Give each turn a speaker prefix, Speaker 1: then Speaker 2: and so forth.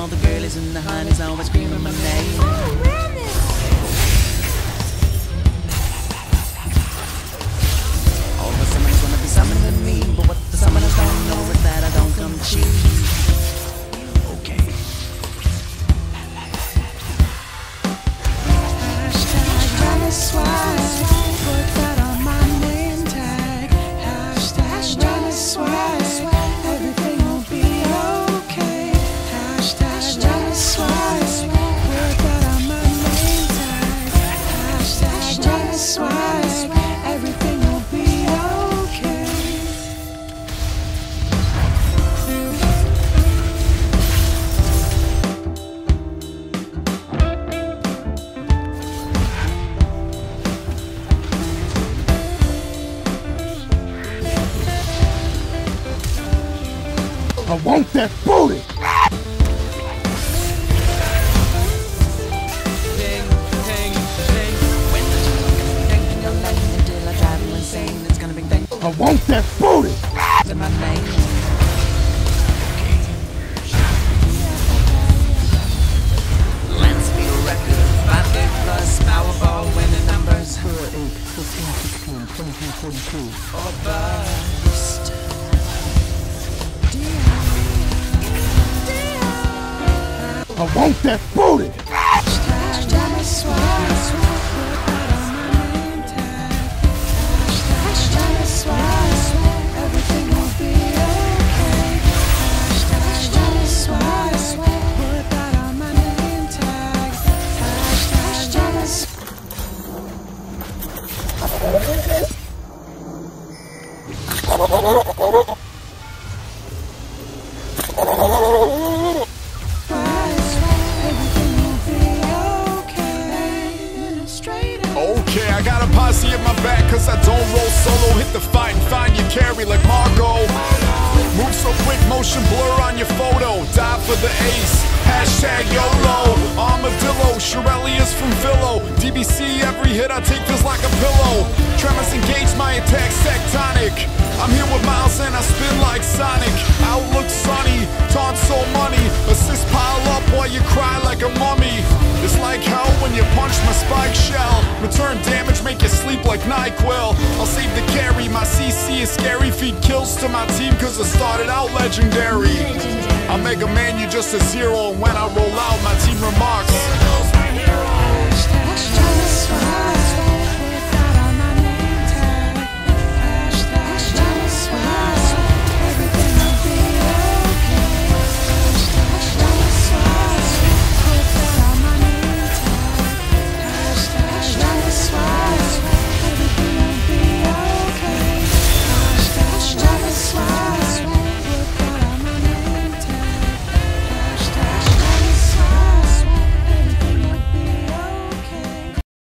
Speaker 1: all the girlies and the honeys always screaming my name.
Speaker 2: Oh, really? Everything will be okay.
Speaker 3: I want that booty. Booty.
Speaker 1: in my name. Landsfield Records, five big plus, Powerball winning numbers.
Speaker 3: 8, 15, 16, 17, 42.
Speaker 1: Or bust.
Speaker 3: I want that booty.
Speaker 2: Okay.
Speaker 4: I got a posse at my back cause I don't roll solo. Hit the fight and find your carry like Margot. Move so quick, motion blur on your photo. Die for the ace. Hashtag YOLO. Armadillo, Shirelius from Villo. DBC, every hit I take feels like a pillow. Tremors punch my spike shell. Return damage, make you sleep like NyQuil. I'll save the carry, my CC is scary. Feed kills to my team cause I started out legendary. I make a man, you just a zero, and when I roll out, my team remarks.